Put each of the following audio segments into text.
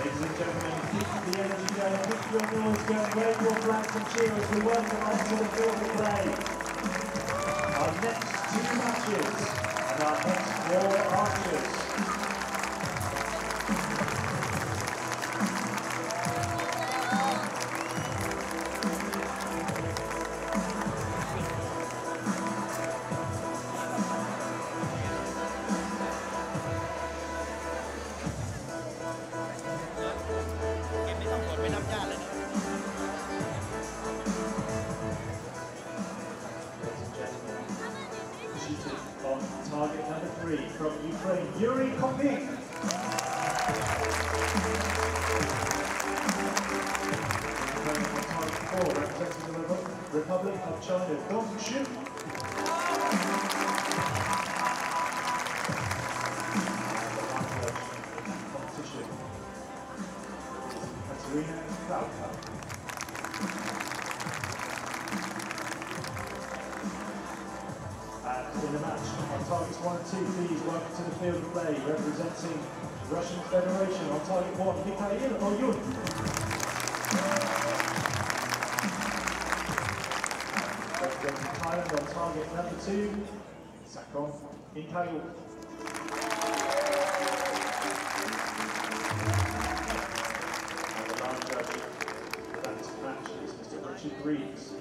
Ladies and gentlemen, keep the energy going, keep your noise going, wave your flags and cheer as we welcome the field of. Our next two matches and our next four archers. Yuri four, representing the Republic of China, Dong Xu. Katerina Krauka. In the match on targets one and two, please welcome to the field of play representing Russian Federation on target one, Mikhail Oyun. Representing Thailand on target number two, Sakon Inkaew. And the line judge for that match is Mr. Richard Reeves.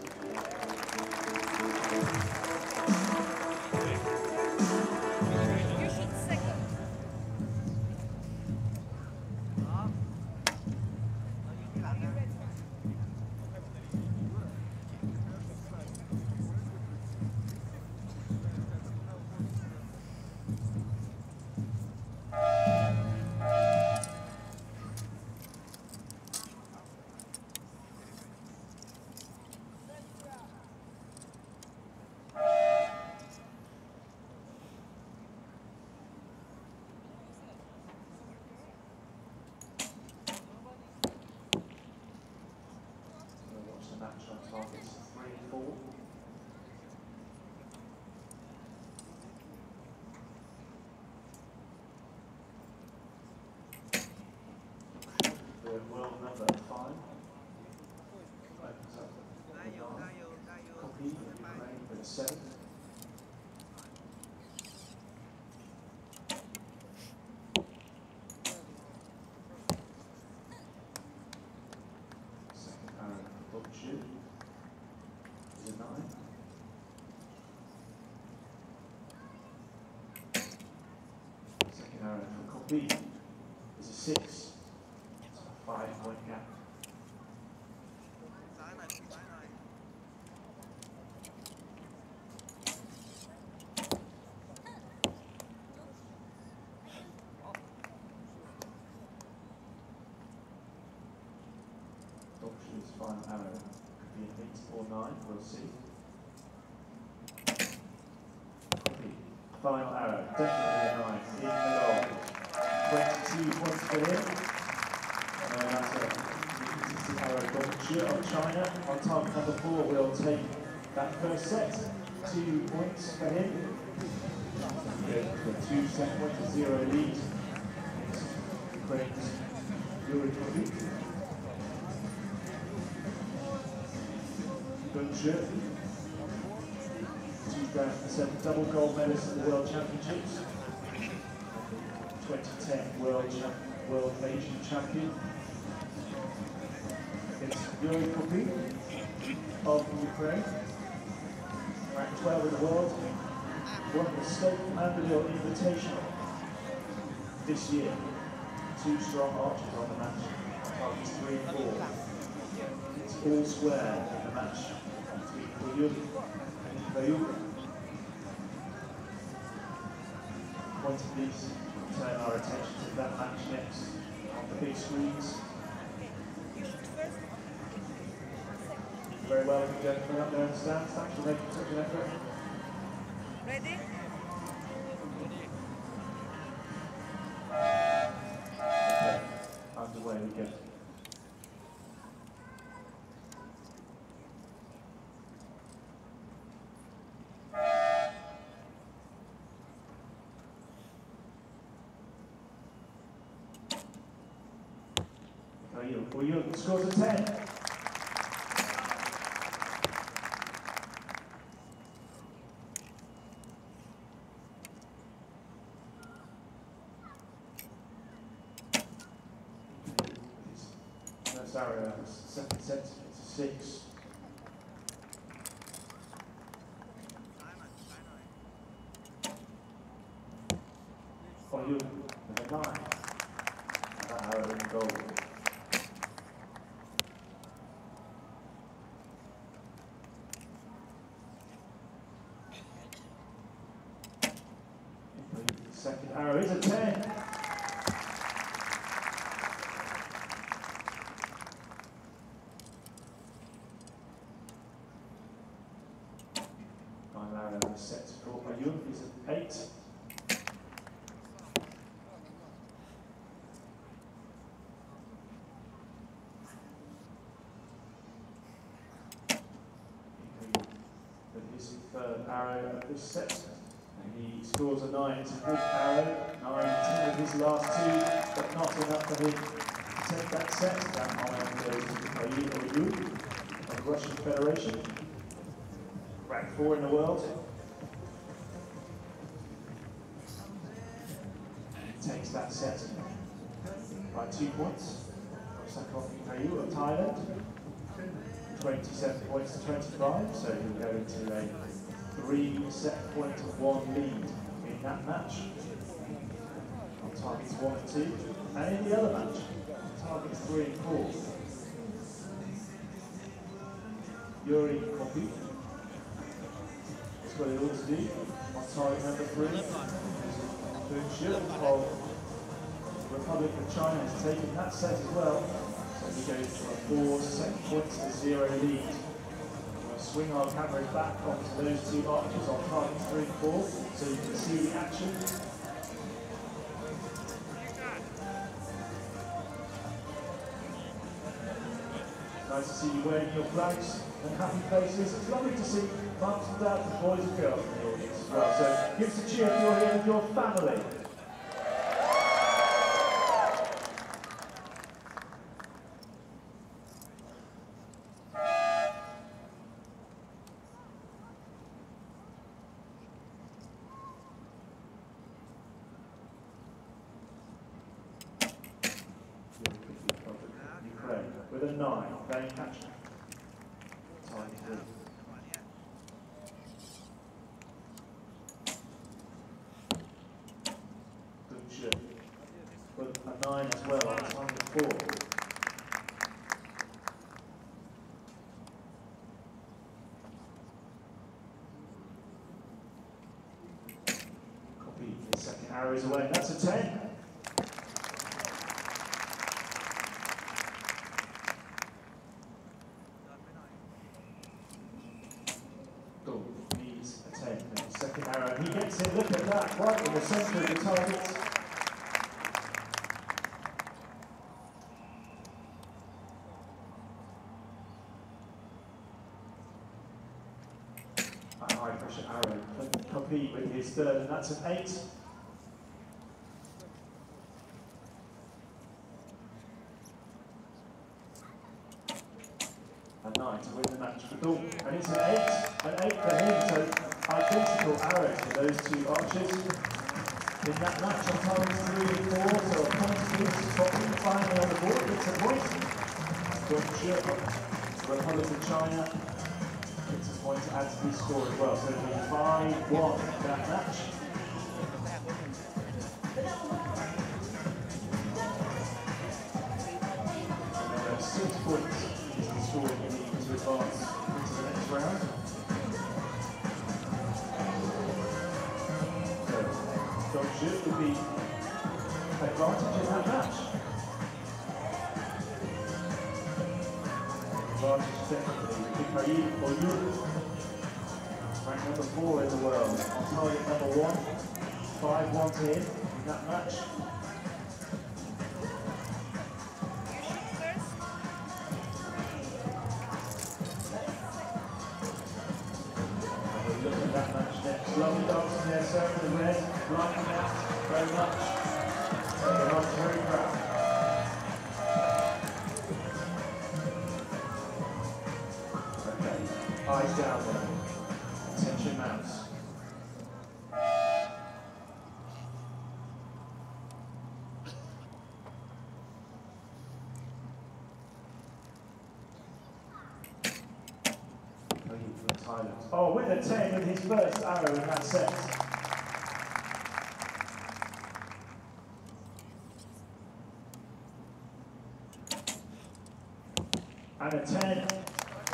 Targets three four. The world number five. Up. Kopiy Ukraine with. Second arrow for Bokchu is a nine. Second arrow Kopiy is a six. It's a five point gap. Bokchu's final arrow could be an eight or nine, we'll see. Final arrow, definitely a nine, in the goal. 22 points for him. And then that's a easy arrow Bokchu of China. On target number four, we'll take that first set. Two points for him. The two set point to zero lead. Ukraine's Yuri Kopiy. Gunship. 2007 double gold medalist at the World Championships. 2010 World Champ- World Asian Champion. It's Yuri Kopiy of Ukraine. Ranked 12 in the world. Won the State Mandeville Invitational this year. Two strong archers on the match. Targets three and four. It's all square in the match between Koyun and Bayuka. Point of these turn our attention to that match next on the big screens. Very well, gentlemen, up there in the stands. Thanks for making such an effort. Ready? Mikhail Oyun scores a 10. First arrow, uh, second set, it's a six. Oyun with a nine. That arrow in goal. Second arrow is a 10. Final arrow is set for Oyun is an 8. With his third arrow of this set. Scores a 9. It's a good arrow. 9, 10 of his last two, but not enough for him to take that set. That iron goes to Mikhail Oyun of the Russian Federation. Rank 4 in the world. Takes that set by two points. Sakon Mikhail of Thailand. 27 points to 25, so he'll go into a three set point one lead that match. On targets one and two. And in the other match, targets three and four. Yuri Kopiy. That's what he to do. On target number three. Bunchuk of Republic of China has taken that set as well. So we go from a four set points to zero lead. Swing our cameras back onto those two arches on targets three and four so you can see the action. Nice to see you wearing your flags and happy faces. It's lovely to see mums and dads and boys and girls in the audience as well. So give us a cheer if you're here with your family. Ukraine with a nine, playing catch. Time three. Good shot. With a nine as well, on time four. Kopiy his second arrow is away, that's a 10. Goal needs a 10. And the second arrow, he gets that, right in the the target. A high pressure arrow. Compete with his third, and that's an 8. a nine to win the match for Dong. And it's an eight, an eight for him, so identical arrows for those two archers. In that match on times three and four, so a point apiece, Scotland finally on the board, gets a point. Sherpa, Republic of China, gets a point to add to his score as well. So it'll be 5-1 that match. Uh, six points is the score you need to advance into the next round. Will be advantage in that match. Advantage definitely. Mikhail Oyun, ranked number four in the world, target number one. 5-1 to him in that match. Lovely dogs in their circle of red. Like them very much. The dog's very proud. Okay, eyes down. Oh, with a 10 with his first arrow in that set. And a 10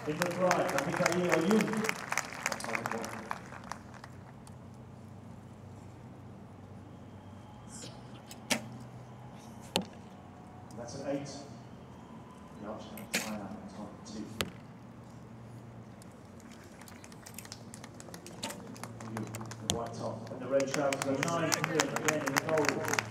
in the drive Mikhail Oyun. That's an 8. The archer can tie that on top 2. The white top and the red trousers are 9 for him again in gold.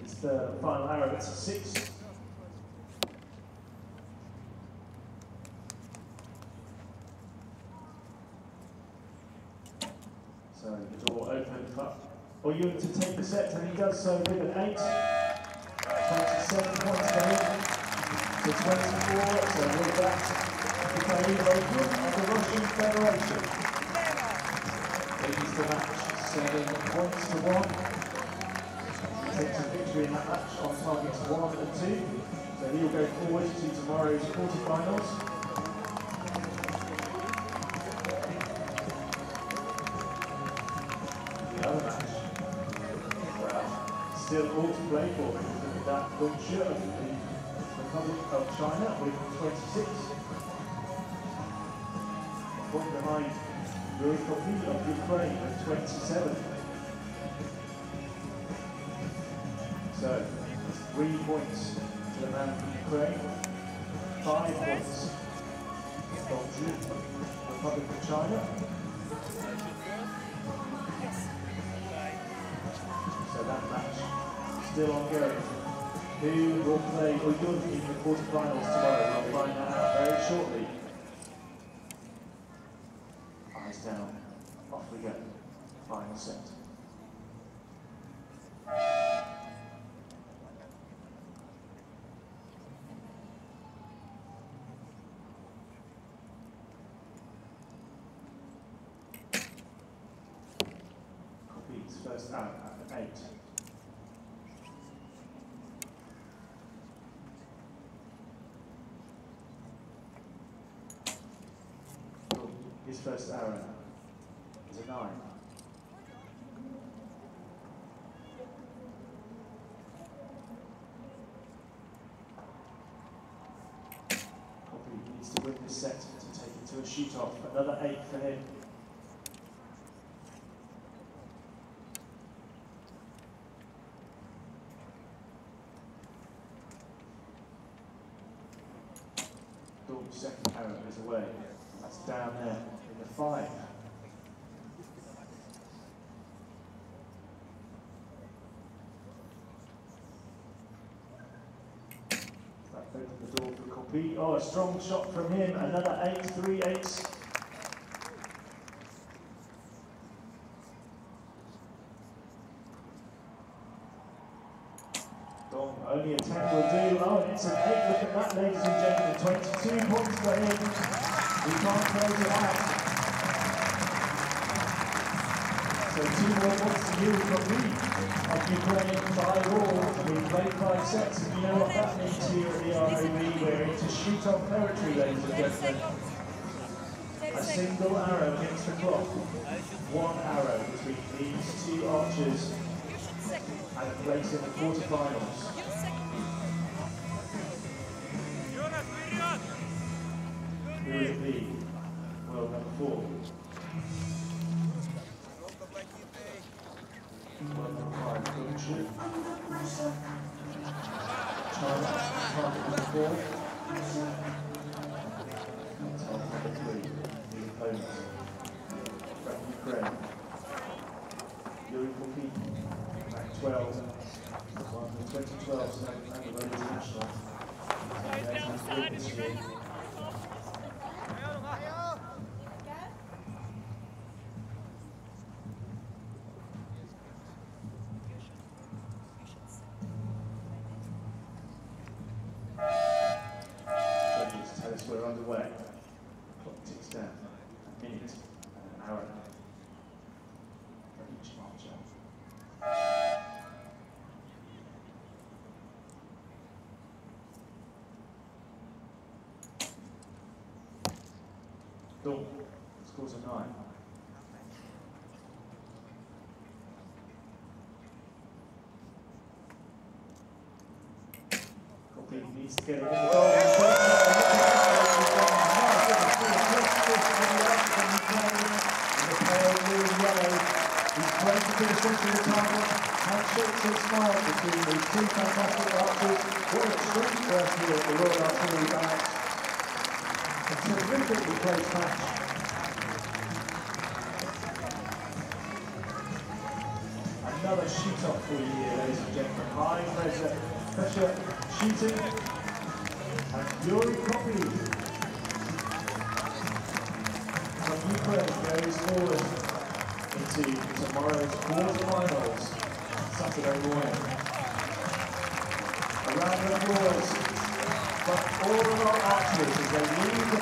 It's the final arrow, it's a six. So the door opens up. Or you to take the set, and he does so with an eight. 27 points for him to 24. So with that, Mikhail Oyun of the Russian Federation. Ladies the match, seven points to one takes a victory in that match on targets one and two. So he'll go forward to tomorrow's quarterfinals. Still all to play for. That Gongshi of the Republic of China with 26. One behind Yuri Kopiy of Ukraine with 27. So, three points to the man from Ukraine, five points from the Republic of China. Still ongoing. Who will play Oyun in the quarterfinals tomorrow? We'll find that out very shortly. Eyes down, off we go. Final set. first out at eight. His first arrow is a nine. Coffee needs to win this set to take it to a shoot off. Another eight for him. second arrow is away. That's down there in the five. That opened the door for Kopiy. Oh, a strong shot from him. Another eight, three eights. Only a 10 will do. Oh, it's an 8. Look at that, ladies and gentlemen. 22 points for him. We can't close it out. So two more points to you from me of Ukraine by all. We played five sets, and you know what that means here at the ROV. We're into shoot-off territory, ladies and gentlemen. A single arrow against the clock. One arrow between these two archers and place in the quarterfinals. From Ukraine. Yuri Kopiy, rank 12, won the 2012 Anglo International. Dong, scores a nine. Kopiy needs to get it in the goal. Handshakes and smiles between the two fantastic archers. What a treat for us here at the Royal Artillery Barracks. A terrifically close match. Another shoot off for you here, ladies and gentlemen. High pressure, pressure shooting. And Yuri Kopiy from Ukraine goes forward into tomorrow's quarterfinals, Saturday morning. A round of applause for all of our archers as they leave the